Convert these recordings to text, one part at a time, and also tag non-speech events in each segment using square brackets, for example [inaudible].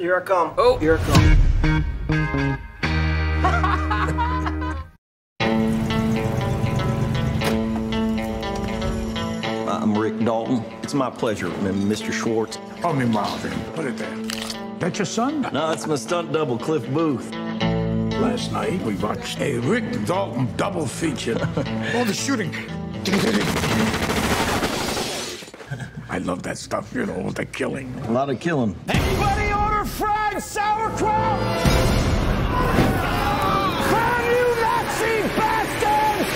Here I come. Oh. Here I come. Uh, I'm Rick Dalton. It's my pleasure, Mr. Schwartz. Call me Marvin. Put it there. That your son? No, that's my stunt double, Cliff Booth. Last night we watched a Rick Dalton double feature. [laughs] All the shooting. I love that stuff, you know, the killing. A lot of killing. Anybody order fried sauerkraut? Come, you Nazi bastard!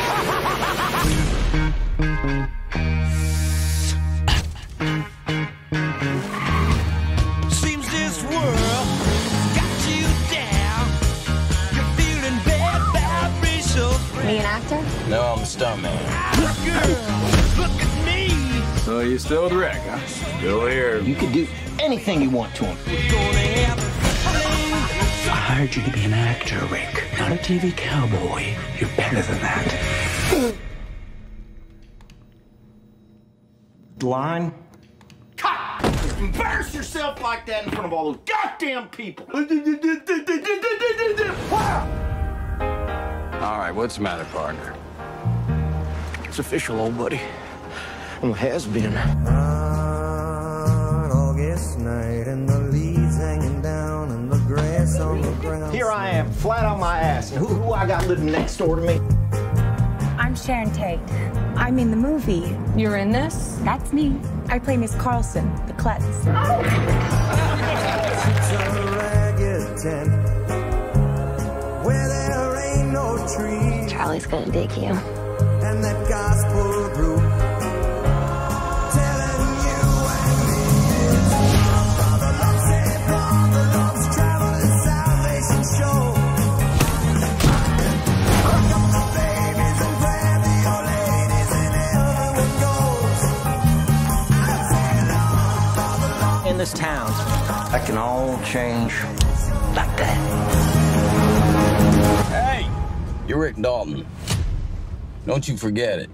Seems this world got you down. You're feeling bad vibrations. Are you an actor? No, I'm a stuntman. Girl, look at me. So you still with Rick, huh? Still here. You can do anything you want to him. Gonna have a flame. I hired you to be an actor, Rick, not a TV cowboy. You're better than that. Line. Embarrass yourself like that in front of all those goddamn people. All right, what's the matter, partner? It's official, old buddy. Well, has been. August night and the leaves hanging down and the grass on the ground. Here I am, flat on my ass. And who, who I got living next door to me? I'm Sharon Tate. I'm in the movie. You're in this? That's me. I play Miss Carlson, the klutz. It's a ragged tent where there ain't no trees Charlie's gonna dig you. and that gospel In this town, that can all change like that. Hey, you're Rick Dalton. Don't you forget it.